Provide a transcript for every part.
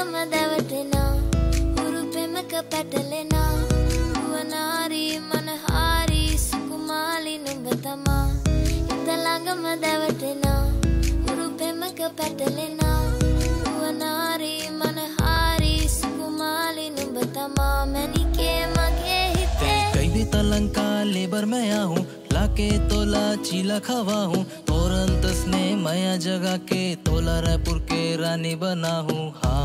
ಕಮದವಟೆನಾ ಹುರುಪೆಮ ಕಪಟಲೆನಾ ಭುವನಾರಿ ಮನಹಾರಿ ಸುಕುಮಾಲಿ ನುಂಬತಮ ಇತಲಾಂಗಮದವಟೆನಾ ಹುರುಪೆಮ ಕಪಟಲೆನಾ ಭುವನಾರಿ ಮನಹಾರಿ ಸುಕುಮಾಲಿ ನುಂಬತಮ ಮನಿಕೆ ಮಗೆ ಹಿತೆ ಕೈದಿ ತಲಂಕಾ लेबर मैं आऊँ लाके तोला चीला खवा हूँ तोरन तसने माया जगा के तोला रायपुर के रानी बना हूँ हाँ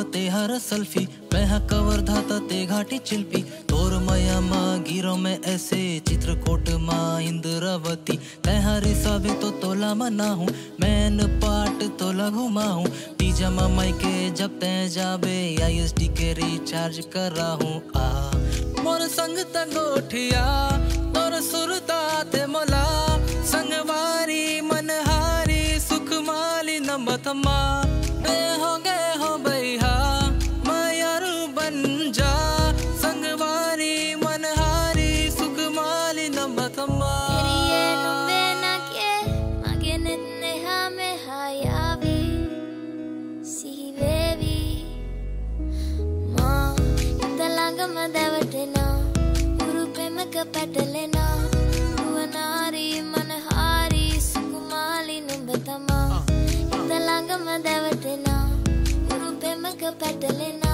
हर सल्फी, मैं हा कवर धाता ते घाटी चिल्पी। तोर मया मा गिरो में ऐसे चित्रकोट माँ इंद्रावती। तै हरे साबे तो तोला मना हूँ मैन पाट तोला घुमा हूँ। तीजा माई के जब तै जाबे आई एस डी के रिचार्ज करा हूँ आ, मोर संग तंगोठिया तोर सुरता थे मोला। संगवारी मनहारी सुख माली नंबतमा बे हो समझा संगवारी मनहारी सुखमाली नमकमा දැවටෙනා උරු පෙමක පැටලෙනා නුවනාරී මනහාරී සුකුමාලි නුඹ තමා ඉඳ ළඟම දැවටෙනා උරු පෙමක පැටලෙනා